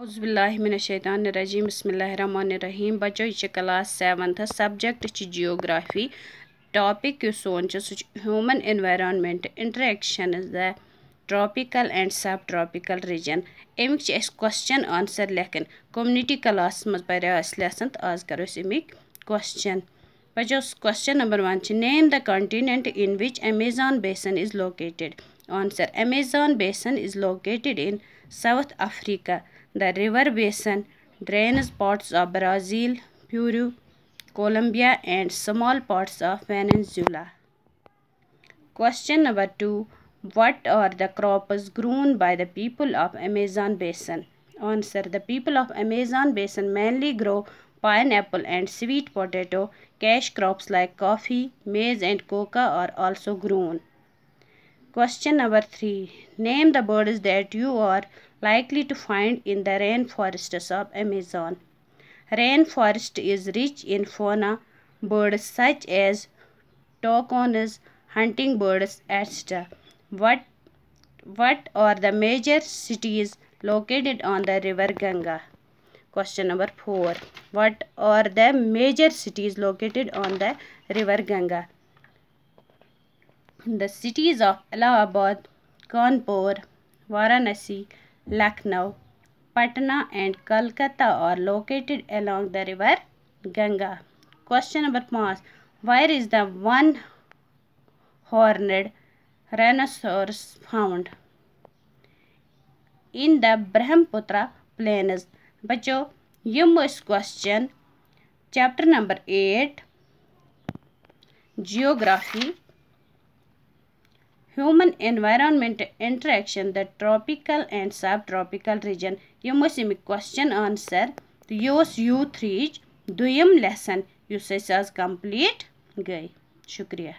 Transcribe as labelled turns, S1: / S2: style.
S1: उज़बिल्लिमिनशैतानरजीम बसमीम बचो यह class seventh subject geography topic सोन सह human environment interaction the tropical and sub tropical region Amik question answer लेखन community class मज पर्या लेसन तो आज करो अमिक क्वेश्चन बचो question number one name the continent in which Amazon basin is located Answer. Amazon basin is located in South Africa. The river basin drains parts of Brazil, Peru, Colombia and small parts of Venezuela. Question number 2. What are the crops grown by the people of Amazon basin? Answer. The people of Amazon basin mainly grow pineapple and sweet potato. Cash crops like coffee, maize and coca are also grown. Question number 3. Name the birds that you are likely to find in the rainforests of Amazon. Rainforest is rich in fauna, birds such as toucans, hunting birds, etc. What, what are the major cities located on the river Ganga? Question number 4. What are the major cities located on the river Ganga? The cities of Allahabad, Kanpur, Varanasi, Lucknow, Patna and Kolkata are located along the river Ganga. Question number 5. Where is the one horned rhinoceros found? In the Brahmaputra plains. बच्चों यम question chapter number eight geography human environment interaction the tropical and sub tropical region यम ऐसी question answer यह यू थ्रीच दुम lesson आज complete गई शुक्रिया